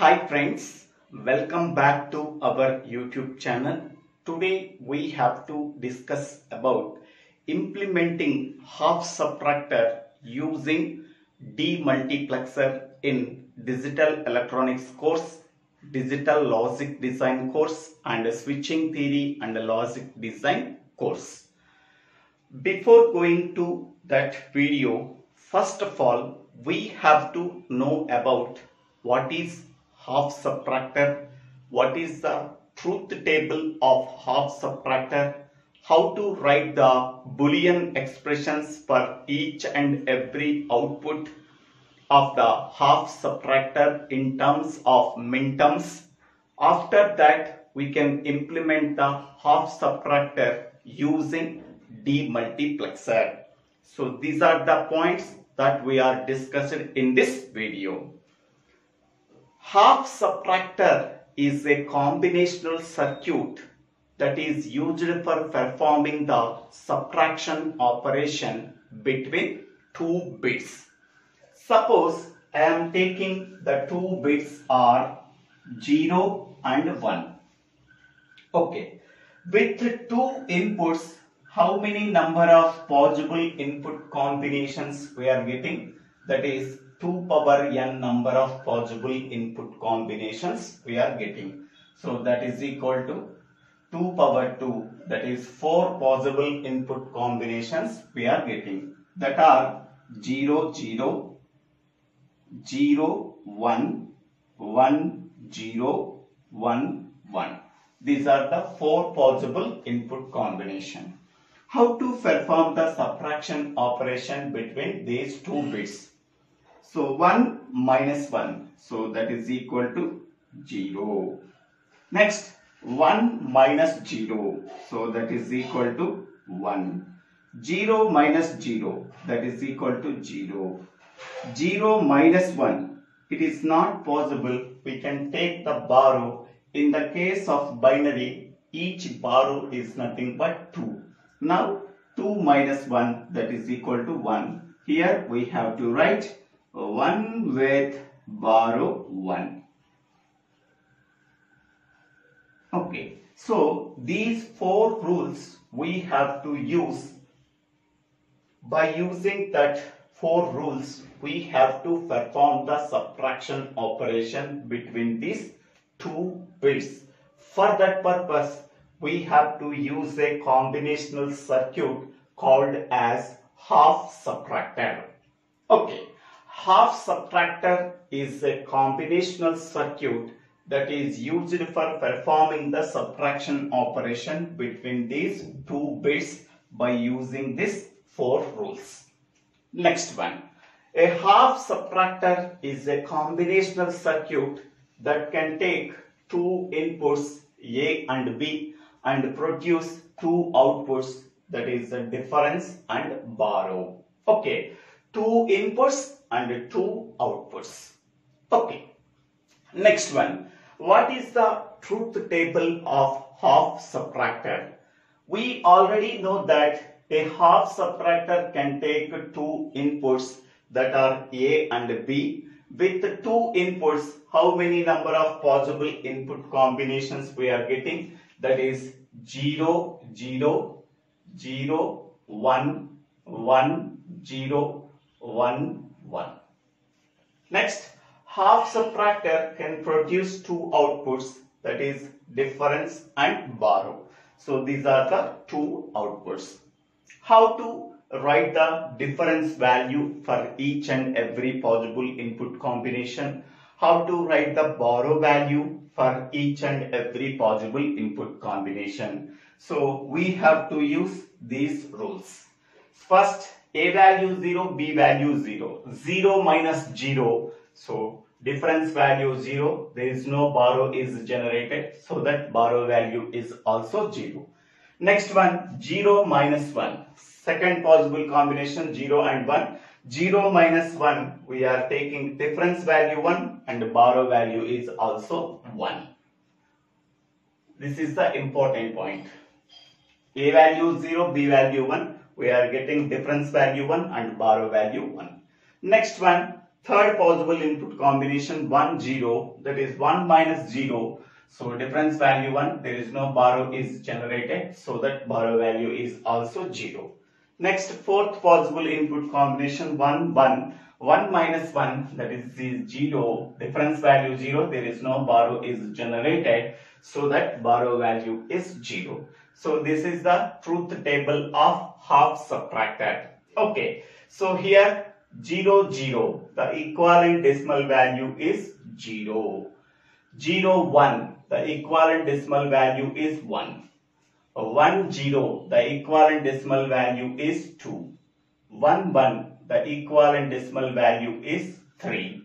Hi friends, welcome back to our YouTube channel. Today we have to discuss about implementing half subtractor using demultiplexer in digital electronics course, digital logic design course and switching theory and logic design course. Before going to that video, first of all, we have to know about what is half subtractor, what is the truth table of half subtractor, how to write the boolean expressions for each and every output of the half subtractor in terms of minterms. After that, we can implement the half subtractor using demultiplexer. So these are the points that we are discussing in this video. Half subtractor is a combinational circuit that is used for performing the subtraction operation between two bits. Suppose I am taking the two bits are 0 and 1. Okay. With two inputs, how many number of possible input combinations we are getting? That is 2 power n number of possible input combinations we are getting. So that is equal to 2 power 2 that is 4 possible input combinations we are getting. That are 0 0 0 1 1 0 1 1 these are the four possible input combination. How to perform the subtraction operation between these two bits so 1 minus 1 so that is equal to 0 next 1 minus 0 so that is equal to 1 0 minus 0 that is equal to 0 0 minus 1 it is not possible. We can take the borrow. In the case of binary each borrow is nothing but 2 now 2 minus 1 that is equal to 1 here we have to write 1 with borrow 1 Okay, so these four rules we have to use. By using that four rules, we have to perform the subtraction operation between these two bits. For that purpose, we have to use a combinational circuit called as half subtractor. Okay, half subtractor is a combinational circuit that is used for performing the subtraction operation between these two bits by using these four rules. Next one. A half subtractor is a combinational circuit that can take two inputs A and B and produce two outputs that is the difference and borrow. Okay. Two inputs and two outputs. Okay. Next one. What is the truth table of half subtractor? We already know that a half subtractor can take two inputs that are A and B. With two inputs, how many number of possible input combinations we are getting? That is 0, 0, 0, 1, 1, 0, 1, 1. Next, half subtractor can produce two outputs that is difference and borrow. So these are the two outputs. How to write the difference value for each and every possible input combination. How to write the borrow value for each and every possible input combination. So we have to use these rules. First a value 0, B value 0. 0 minus 0 so difference value 0, there is no borrow is generated, so that borrow value is also 0. Next one, 0 minus 1. Second possible combination 0 and 1. 0 minus 1, we are taking difference value 1 and borrow value is also 1. This is the important point. A value 0, B value 1, we are getting difference value 1 and borrow value 1. Next one, third possible input combination 1 0 that is 1 minus 0 so difference value 1 there is no borrow is generated. So that borrow value is also 0 next fourth possible input combination 1 1 1 minus 1 that is 0 difference value 0 there is no borrow is generated. So that borrow value is 0 so this is the truth table of half subtractor okay so here 0 0 the equivalent decimal value is 0 0 1 the equivalent decimal value is 1 1 0 the equivalent decimal value is 2 1 1 the equivalent decimal value is 3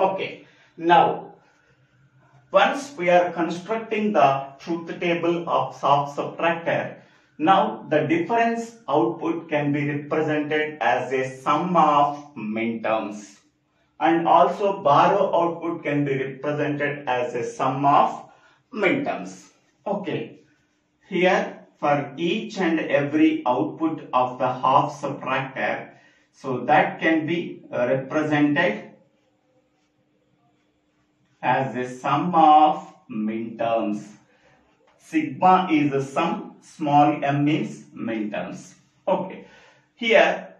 okay now once we are constructing the truth table of half subtractor now the difference output can be represented as a sum of minterms and also borrow output can be represented as a sum of minterms. Okay, here for each and every output of the half subtractor, so that can be represented as a sum of minterms. Sigma is the sum, small m means min terms. Okay. Here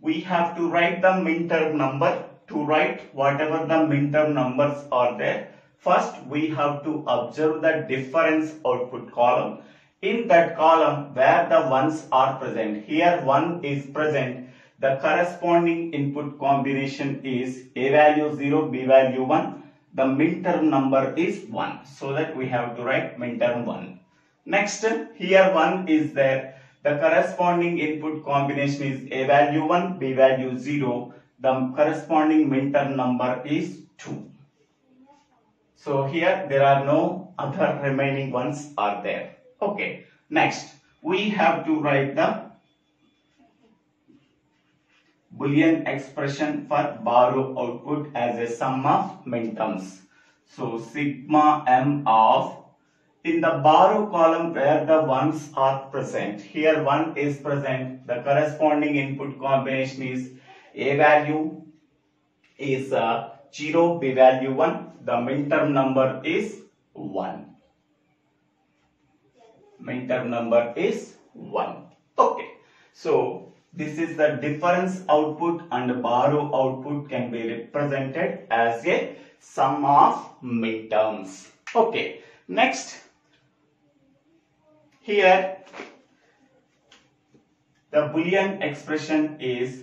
we have to write the min term number. To write whatever the min term numbers are there, first we have to observe the difference output column. In that column where the ones are present, here 1 is present, the corresponding input combination is A value 0, B value 1 the minterm number is 1. So that we have to write minterm 1. Next, here 1 is there. The corresponding input combination is A value 1, B value 0. The corresponding minterm number is 2. So here there are no other remaining ones are there. Okay. Next, we have to write the Boolean expression for borrow output as a sum of minterms. So sigma m of in the borrow column where the ones are present. Here one is present. The corresponding input combination is a value is uh, 0, b value 1. The minterm number is 1. Minterm number is 1. Okay. So this is the difference output and borrow output can be represented as a sum of minterms. Okay, next here the boolean expression is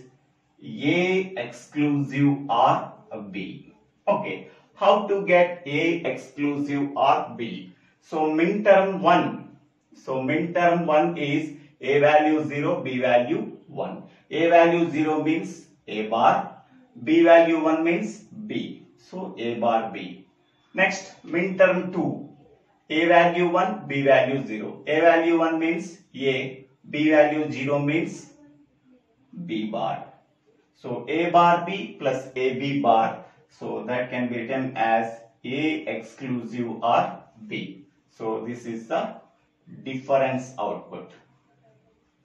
A exclusive or B. Okay, how to get A exclusive or B? So minterm 1. So minterm 1 is A value 0, B value 1. A value 0 means A bar, B value 1 means B. So A bar B. Next min term 2. A value 1, B value 0. A value 1 means A, B value 0 means B bar. So A bar B plus AB bar. So that can be written as A exclusive or B. So this is the difference output.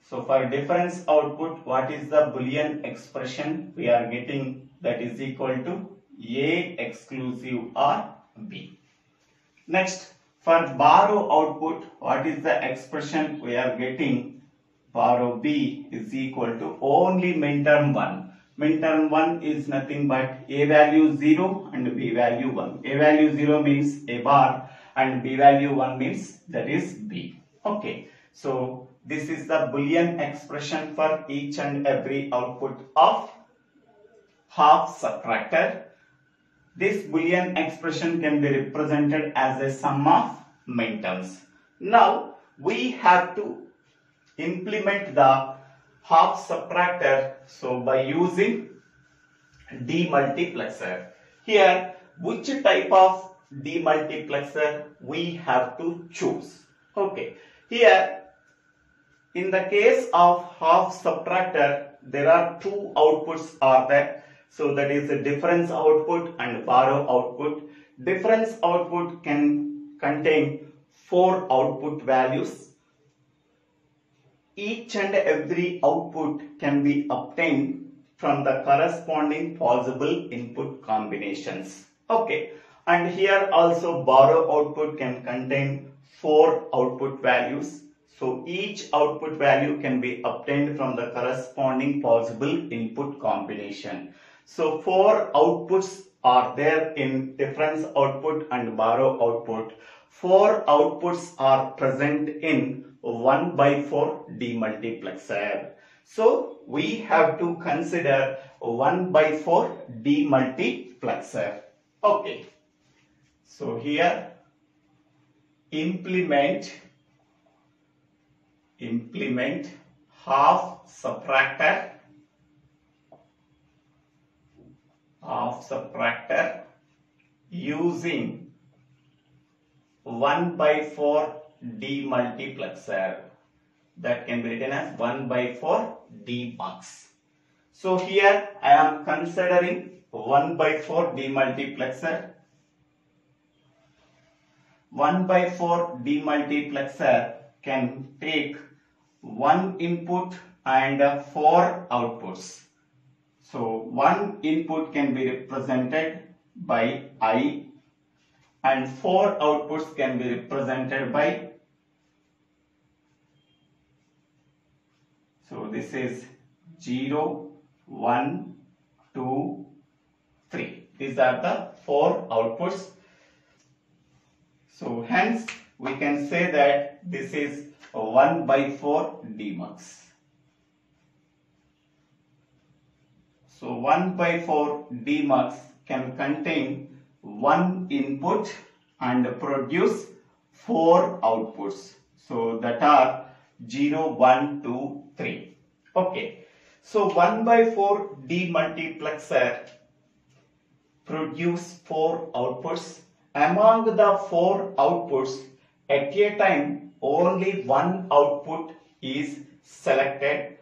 So for difference output, what is the boolean expression we are getting that is equal to A exclusive or B. Next, for borrow output, what is the expression we are getting? Borrow B is equal to only minterm 1. Minterm 1 is nothing but A value 0 and B value 1. A value 0 means A bar and B value 1 means that is B. Okay. So this is the boolean expression for each and every output of half subtractor. This boolean expression can be represented as a sum of minterms. Now we have to implement the half subtractor so by using demultiplexer. Here which type of demultiplexer we have to choose. Okay. Here in the case of half subtractor, there are two outputs are there. So that is the difference output and borrow output. Difference output can contain four output values. Each and every output can be obtained from the corresponding possible input combinations. Okay, and here also borrow output can contain four output values. So each output value can be obtained from the corresponding possible input combination. So four outputs are there in difference output and borrow output. Four outputs are present in 1 by 4 demultiplexer. So we have to consider 1 by 4 demultiplexer. Okay. So here implement implement half subtractor half subtractor using 1 by 4 demultiplexer that can be written as 1 by 4 demux. So here I am considering 1 by 4 demultiplexer 1 by 4 demultiplexer can take one input and uh, four outputs. So one input can be represented by I and four outputs can be represented by so this is 0 1 2 3 these are the four outputs so hence we can say that this is 1 by 4 demux. So 1 by 4 demux can contain one input and produce four outputs. So that are 0, 1, 2, 3. Okay. So 1 by 4 demultiplexer produce four outputs among the four outputs, at a time only one output is selected.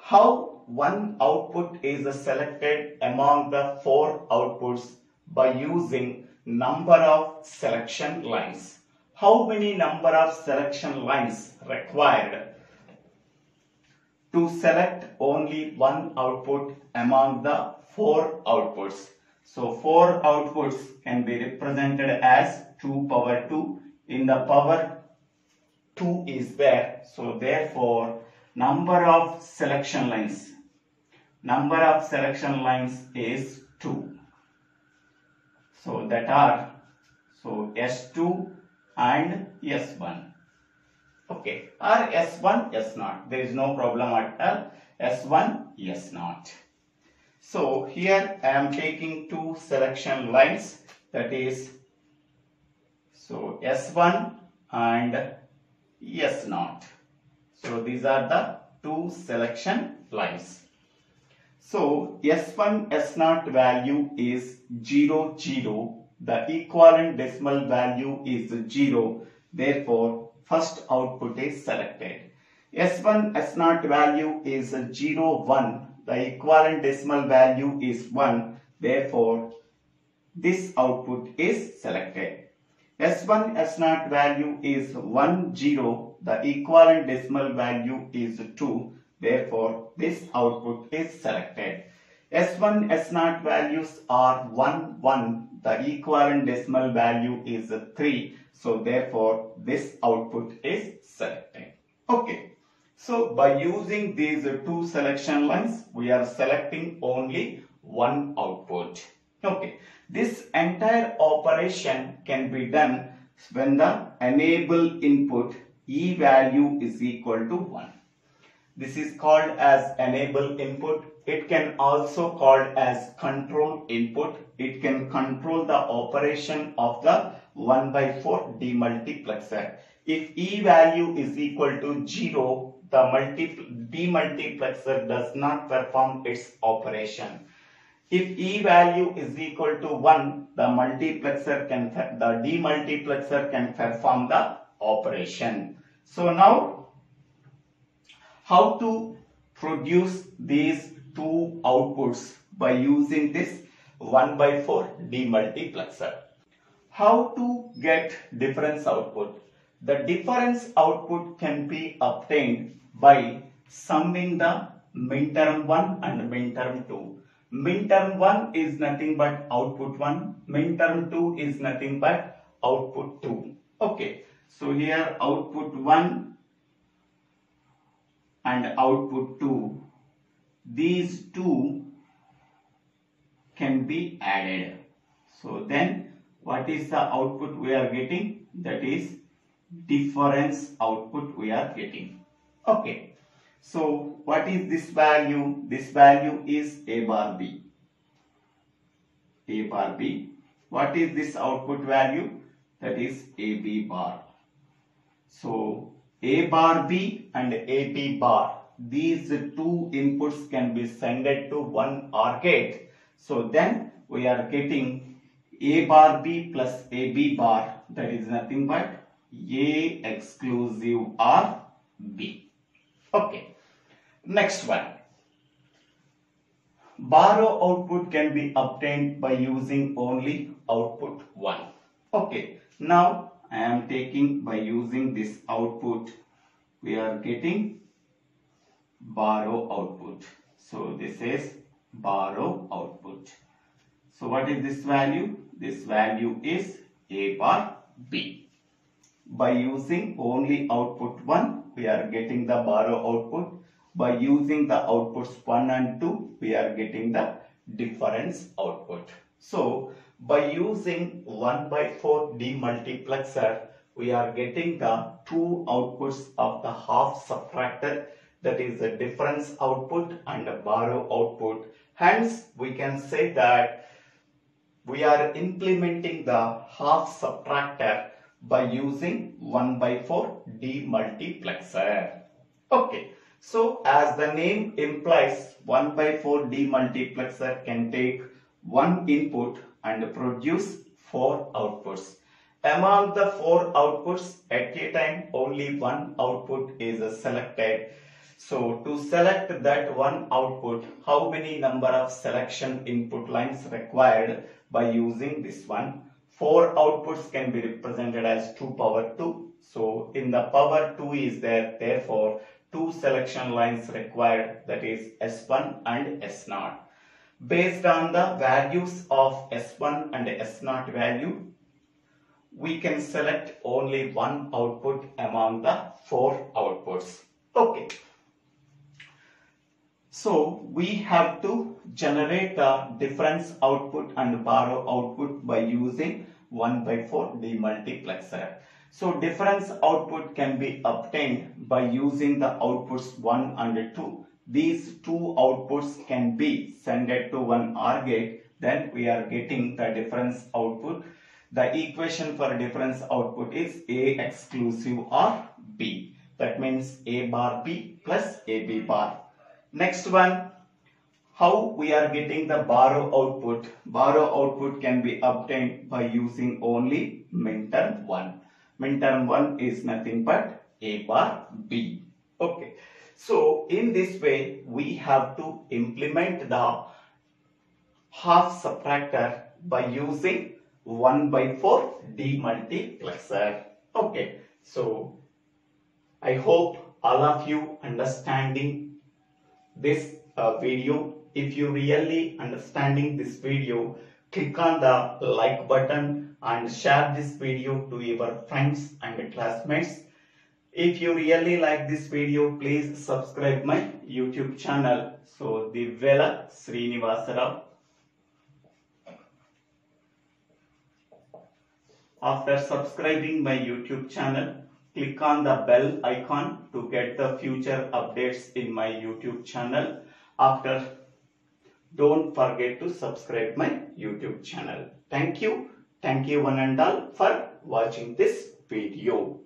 How one output is selected among the four outputs by using number of selection lines. How many number of selection lines required to select only one output among the four outputs? So 4 outputs can be represented as 2 power 2. In the power 2 is there. So therefore number of selection lines. Number of selection lines is 2. So that are so S2 and S1. Okay, or S1, S0. There is no problem at all. S1, S0. So here I am taking two selection lines that is so S1 and S0. So these are the two selection lines. So S1 S0 value is 0 0. The equivalent decimal value is 0. Therefore first output is selected. S1 S0 value is 0 1 the equivalent decimal value is 1 therefore this output is selected s1 s0 value is 1 0 the equivalent decimal value is 2 therefore this output is selected. S1 s0 values are 1 1 the equivalent decimal value is 3 so therefore this output is selected. Okay. So by using these two selection lines, we are selecting only one output. Okay, this entire operation can be done when the enable input E value is equal to 1. This is called as enable input. It can also called as control input. It can control the operation of the 1 by 4 demultiplexer. If E value is equal to 0, the demultiplexer does not perform its operation. If E value is equal to 1, the multiplexer can, the demultiplexer can perform the operation. So now, how to produce these two outputs by using this 1 by 4 demultiplexer. How to get difference output? The difference output can be obtained by summing the minterm 1 and minterm 2. Minterm 1 is nothing but output 1. Min term 2 is nothing but output 2. Okay. So here output 1 and output 2. These two can be added. So then what is the output we are getting? That is difference output we are getting. Okay. So what is this value? This value is A bar B. A bar B. What is this output value? That is AB bar. So A bar B and AB bar. These two inputs can be sent to one OR gate. So then we are getting A bar B plus AB bar. That is nothing but A exclusive OR B. Okay. Next one. Borrow output can be obtained by using only output 1. Okay. Now I am taking by using this output. We are getting borrow output. So this is borrow output. So what is this value? This value is A bar B. By using only output 1, we are getting the borrow output. By using the outputs 1 and 2, we are getting the difference output. So, by using 1 by 4 demultiplexer, we are getting the two outputs of the half subtractor that is the difference output and the borrow output. Hence, we can say that we are implementing the half subtractor by using 1 by 4 demultiplexer. Okay, so as the name implies 1 by 4 demultiplexer can take one input and produce four outputs. Among the four outputs at a time only one output is selected. So to select that one output, how many number of selection input lines required by using this one? four outputs can be represented as 2 power 2. So in the power 2 is there, therefore two selection lines required that is S1 and S0. Based on the values of S1 and S0 value, we can select only one output among the four outputs. Okay. So we have to generate the difference output and borrow output by using 1 by 4 demultiplexer. So difference output can be obtained by using the outputs 1 and 2. These two outputs can be sent to one OR gate. Then we are getting the difference output. The equation for difference output is A exclusive or B. That means A bar B plus AB bar. Next one, how we are getting the borrow output? Borrow output can be obtained by using only minterm 1. Minterm 1 is nothing but A bar B. Okay. So in this way, we have to implement the half subtractor by using 1 by 4 demultiplexer. Okay. So I hope all of you understanding this uh, video. If you really understanding this video, click on the like button and share this video to your friends and classmates. If you really like this video, please subscribe my YouTube channel. So, Divvela Srinivasa Rao. After subscribing my YouTube channel, click on the bell icon to get the future updates in my YouTube channel. After, don't forget to subscribe my YouTube channel. Thank you. Thank you one and all for watching this video.